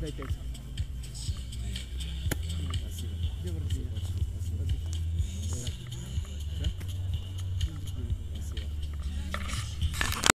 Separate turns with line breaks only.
they take some.